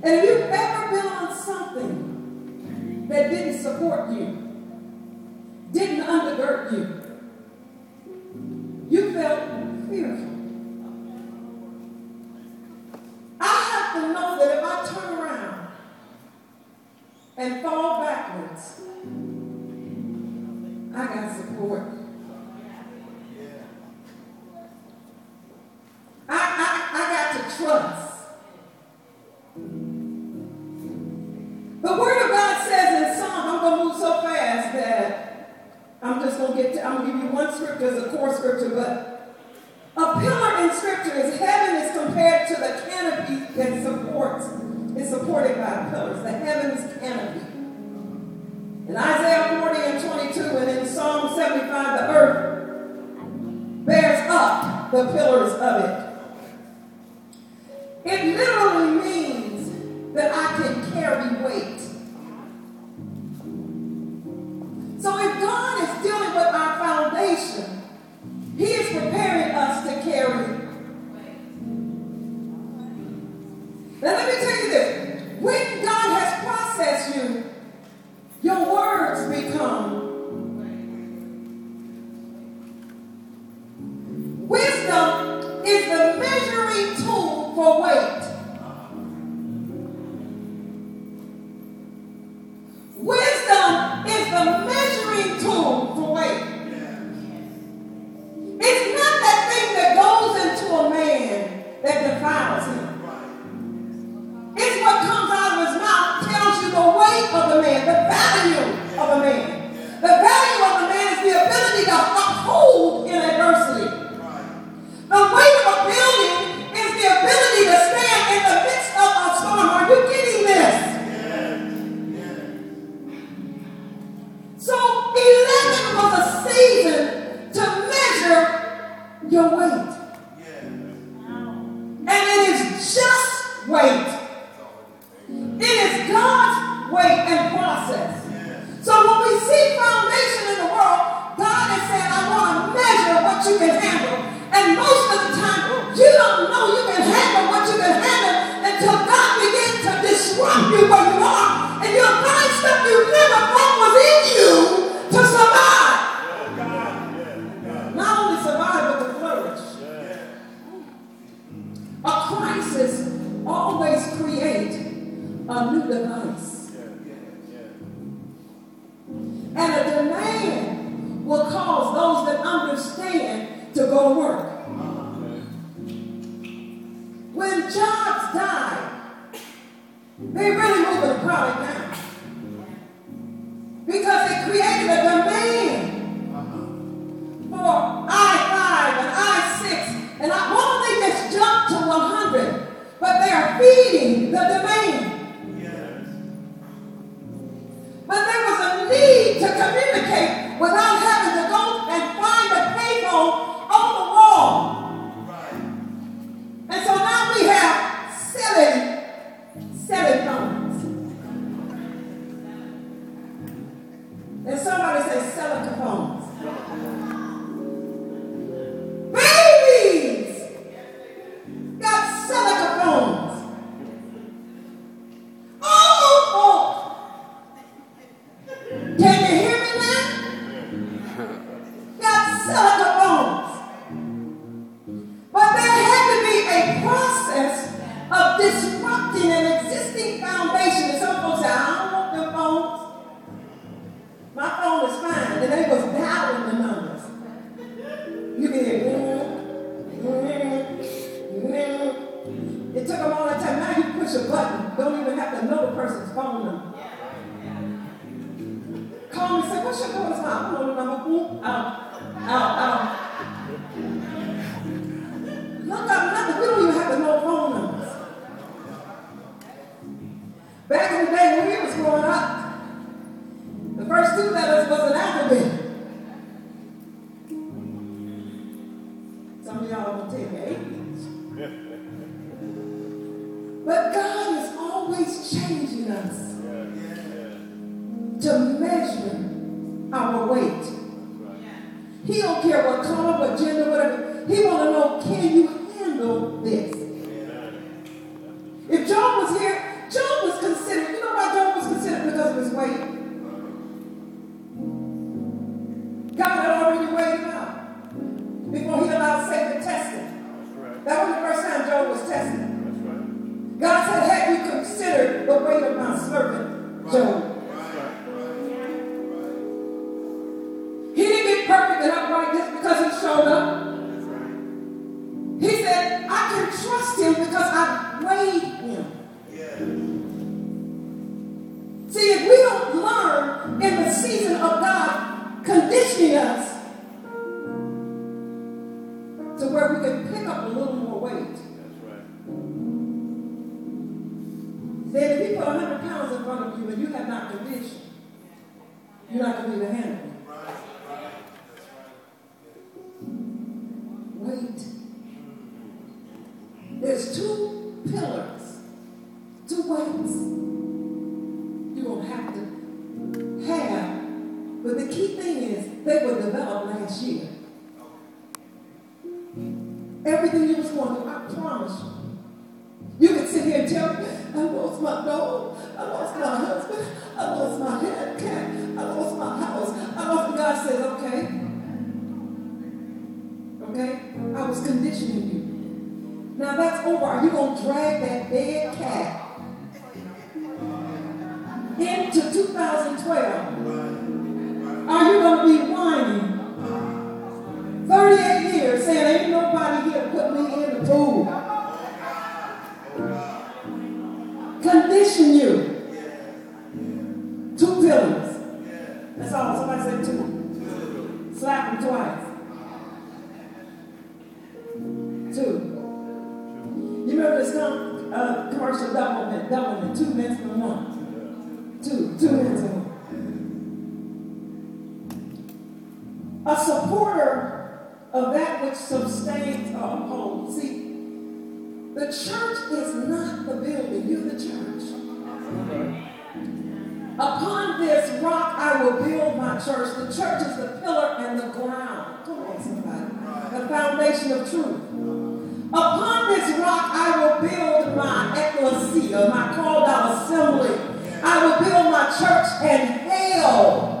And if you've ever been on something that didn't support you, didn't undergird you, you felt fearful. I have to know that if I turn around and fall backwards, I got support. I'm gonna give you one scripture as a core scripture, but a pillar in scripture is heaven is compared to the canopy that supports, is supported by pillars, the heavens canopy. In Isaiah 40 and 22, and in Psalm 75, the earth bears up the pillars of it. It literally means that I can carry weight. He is preparing us to carry. Now let me So And a demand will cause those that understand to go to work. When jobs die, they really move to the product us to measure our weight. He don't care what color, what gender, whatever. He want to know can you to where we can pick up a little more weight. That's right. Then if he put 100 pounds in front of you and you have not conditioned, you're not going to be able to handle it. Wait. There's two pillars, two weights you're going to have to have. But the key thing is they were developed last year. Everything you was through, I promise you. You can sit here and tell me, I lost my dog, I lost my husband, I lost my head cat, I lost my house, I lost. God says, okay. Okay? I was conditioning you. Now that's over. Are you going to drag that dead cat into 2012? Uh, commercial doublemint, doublemint, two minutes for one. Two, two minutes for one. A supporter of that which sustains our home. See, the church is not the building, you're the church. Upon this rock I will build my church. The church is the pillar and the ground. Come on, somebody. The foundation of truth. Upon this rock I will build my ecclesia, my called out assembly. I will build my church and hell.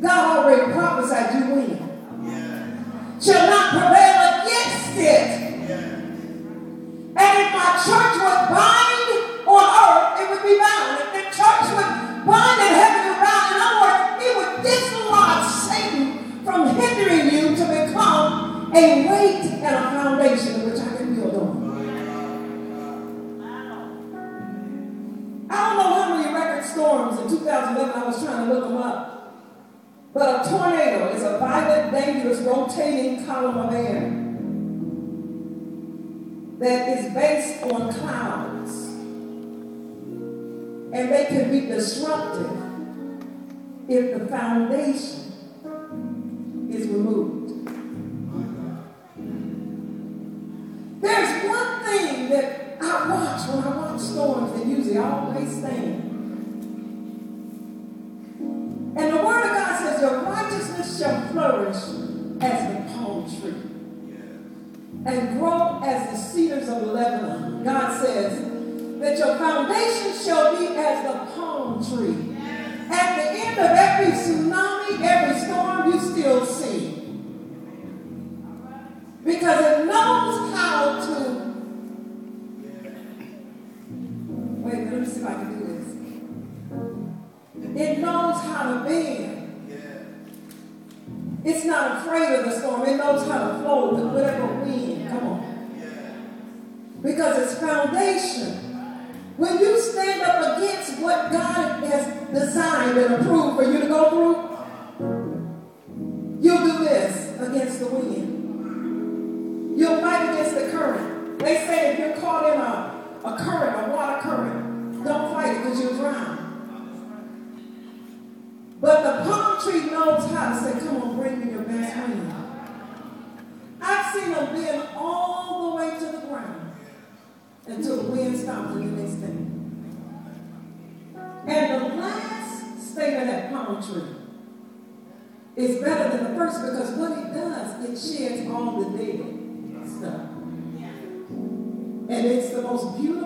God already prophesied you win shall not prevail against it. And if my church would bind on earth, it would be bound. If the church would bind in heaven, it would. In other words, it would dislodge Satan from hindering you to become a weight foundation which I can build on. I don't know how many record storms in 2011 I was trying to look them up. But a tornado is a violent, dangerous, rotating column of air that is based on clouds. And they can be disruptive if the foundation is removed. There's one thing that I watch when I watch storms that usually always stand. And the word of God says, Your righteousness shall flourish as the palm tree and grow as the cedars of Lebanon. God says that your foundation shall be as the palm tree. At the end of every tsunami, every storm, you still see. Because it knows to. Wait, let me see if I can do this. it knows how to bend. It's not afraid of the storm. It knows how to flow with whatever wind. Come on. Because it's foundation. When you stand up against what God has designed and approved for you to go through, you'll do this against the wind. The current. They say if you're caught in a, a current, a water current, don't fight it because you'll drown. But the palm tree knows how to say, come on, bring me your best friend. I've seen them bend all the way to the ground until the wind stops and then they stand. And the last state of that palm tree is better than the first because what it does, it sheds all the dead stuff. And it's the most beautiful